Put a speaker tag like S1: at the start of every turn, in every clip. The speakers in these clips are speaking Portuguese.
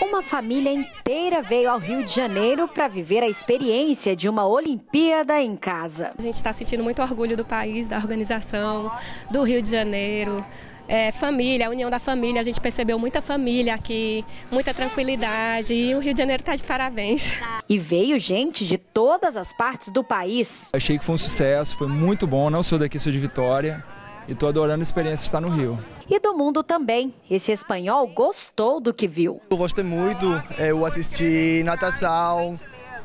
S1: Uma família inteira veio ao Rio de Janeiro para viver a experiência de uma Olimpíada em casa.
S2: A gente está sentindo muito orgulho do país, da organização, do Rio de Janeiro. É, família, a união da família, a gente percebeu muita família aqui, muita tranquilidade e o Rio de Janeiro está de parabéns.
S1: E veio gente de todas as partes do país.
S3: Achei que foi um sucesso, foi muito bom, não sou daqui, sou de Vitória e estou adorando a experiência de estar no Rio.
S1: E do mundo também. Esse espanhol gostou do que viu.
S4: Eu gostei muito, eu assisti natação,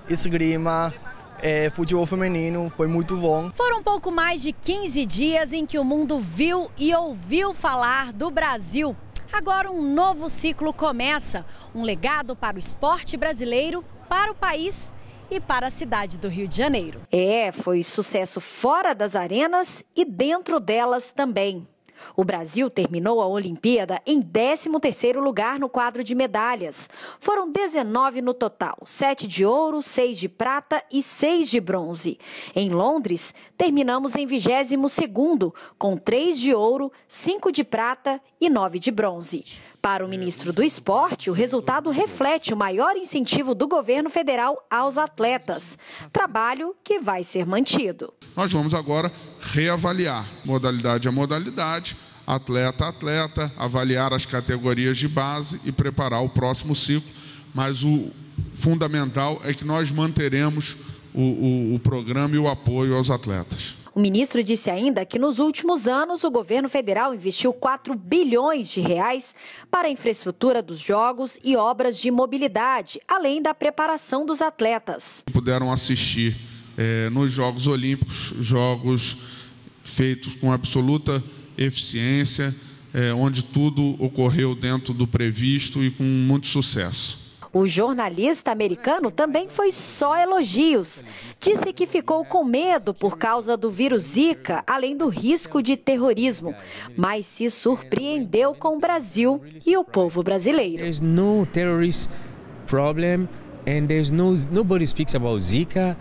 S4: esgrima, é, futebol feminino, foi muito bom.
S1: Foram um pouco mais de 15 dias em que o mundo viu e ouviu falar do Brasil. Agora um novo ciclo começa, um legado para o esporte brasileiro, para o país e para a cidade do Rio de Janeiro. É, foi sucesso fora das arenas e dentro delas também. O Brasil terminou a Olimpíada em 13º lugar no quadro de medalhas. Foram 19 no total, 7 de ouro, 6 de prata e 6 de bronze. Em Londres, terminamos em 22º, com 3 de ouro, 5 de prata e 9 de bronze. Para o ministro do Esporte, o resultado reflete o maior incentivo do governo federal aos atletas. Trabalho que vai ser mantido.
S5: Nós vamos agora reavaliar modalidade a modalidade, atleta a atleta, avaliar as categorias de base e preparar o próximo ciclo. Mas o fundamental é que nós manteremos o, o, o programa e o apoio aos atletas.
S1: O ministro disse ainda que nos últimos anos o governo federal investiu 4 bilhões de reais para a infraestrutura dos jogos e obras de mobilidade, além da preparação dos atletas.
S5: Puderam assistir é, nos Jogos Olímpicos, jogos feitos com absoluta eficiência, é, onde tudo ocorreu dentro do previsto e com muito sucesso.
S1: O jornalista americano também foi só elogios. Disse que ficou com medo por causa do vírus Zika, além do risco de terrorismo, mas se surpreendeu com o Brasil e o povo brasileiro.
S6: There's no terrorist problem and there's no nobody speaks about Zika.